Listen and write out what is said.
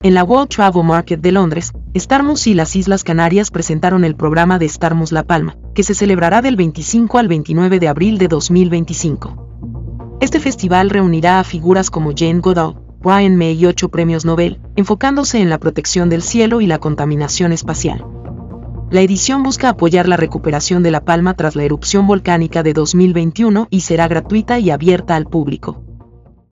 En la World Travel Market de Londres, Starmus y las Islas Canarias presentaron el programa de Starmus La Palma, que se celebrará del 25 al 29 de abril de 2025. Este festival reunirá a figuras como Jane Goodall, Brian May y ocho premios Nobel, enfocándose en la protección del cielo y la contaminación espacial. La edición busca apoyar la recuperación de La Palma tras la erupción volcánica de 2021 y será gratuita y abierta al público.